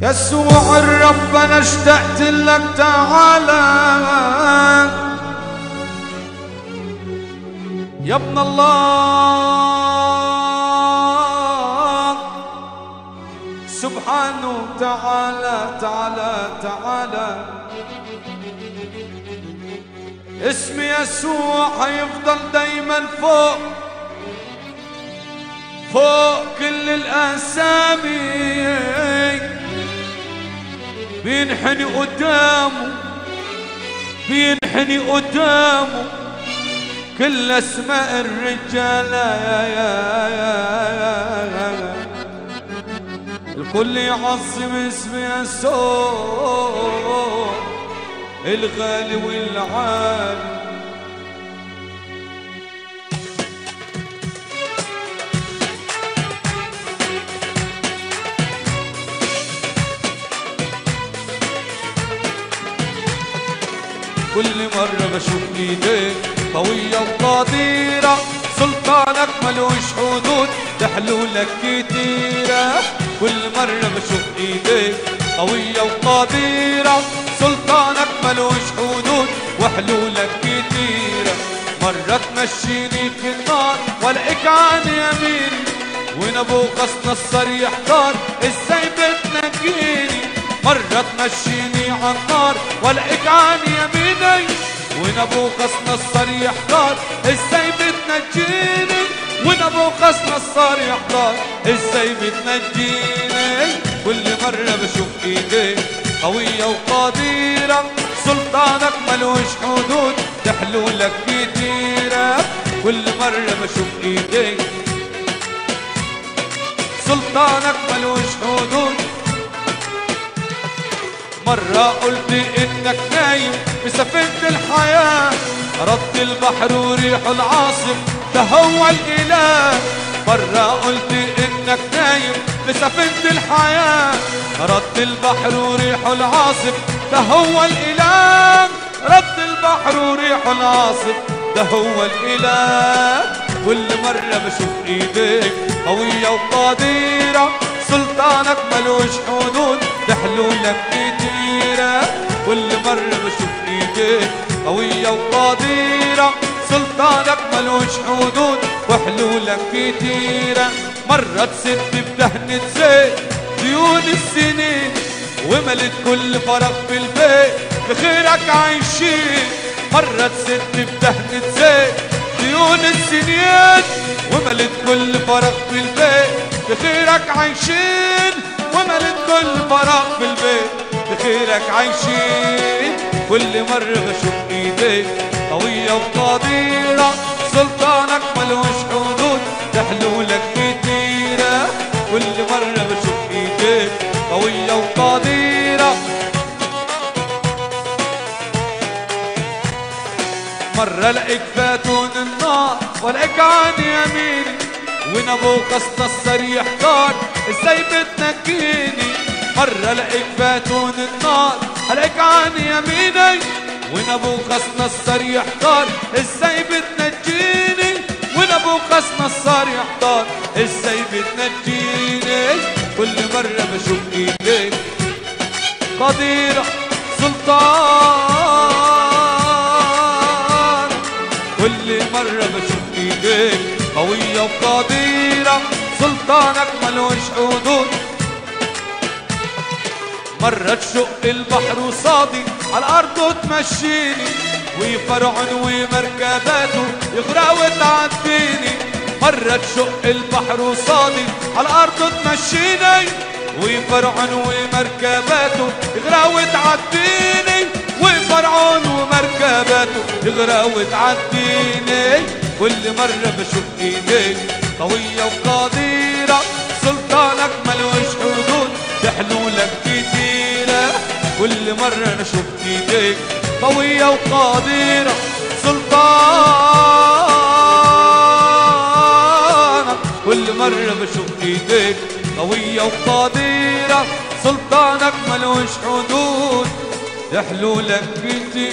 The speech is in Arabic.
يسوع الرب أنا اشتقت لك تعالى. يا ابن الله. سبحانه تعالى تعالى تعالى. اسم يسوع حيفضل دايما فوق فوق كل الاسامي بينحني قدامه بينحني قدامه. كل أسماء الرجال يا يا يا يا. الكل يعظم اسم يسوع الغالي والعالي. كل مرة بشوف ايديك قوية وقديرة سلطانك ملوش حدود لحلولك كتيرة. كل مرة بشوف ايديك قوية وقديرة سلطانك ملوش حدود وحلولك كتيرة. مرة تمشيني في النار وألاقيك عن يميني ونبوخس نصر يحتار إزاي بتنجيني؟ مرة تمشيني عالنار والاقيك عن يميني ونبوخس نصر يحتار إزاي بتنجيني؟ ونبوخس نصر يحتار إزاي بتنجيني؟ كل مرة بشوف ايديك قوية وقديرة سلطانك ملوش حدود تحلولك كتيرة كل مرة بشوف ايديك سلطانك ملوش حدود مرة قلت إنك نايم بسفينة الحياة. رد البحر وريح العاصف ده هو الاله مرة قلت إنك نايم بسفينة الحياة. رد البحر وريح العاصف ده هو الاله رد البحر وريح العاصف ده هو الاله كل مرة بشوف إيديك قوية وقديرة سلطانك ملوش حدود ملوش حدود وحلولك كتيرة. مرة تسد بدهنة زيت ديون السنين وملت كل فرق في البيت. بخيرك عايشين مرة تسد بدهنة زيت ديون السنين وملت كل فرق في البيت. بخيرك عايشين وملت كل فراغ في البيت. بخيرك عايشين كل مرة بشوف إيديك قوية وقديرة سلطانك ملوش حدود تحلولك كتيرة. كل مرة بشوف إيديك قوية وقديرة مرة لقيك فاتون النار ولقيك عن يميني ونبوخس نصر يحتار إزاي بتنجيني؟ مرة لقيك فاتون النار الاقيك عن يميني. ونبوخس نصر يحتار؟ إزاي بتنجيني؟ ونبوخس نصر يحتار؟ إزاي بتنجيني؟ كل مرة بشوف إيديك. قديرة سلطان. كل مرة بشوف إيديك. قوية وقديرة. سلطانك ملوش حدود. مرة تشق البحر وصادي على الأرض وتمشيني وفرعون ومركباته يغرق وتعديني. مرة تشق البحر وصادي على الأرض وتمشيني وفرعون ومركباته يغرق وتعديني. وفرعون ومركباته يغرق وتعديني. كل مرة بشوف ايديك قوية وقديرة سلطانك كل مرة أنا شوف إيديك قوية وقديرة سلطانك كل مرة بشوف إيديك قوية وقديرة سلطانك ملوش حدود تحلولك كتيرة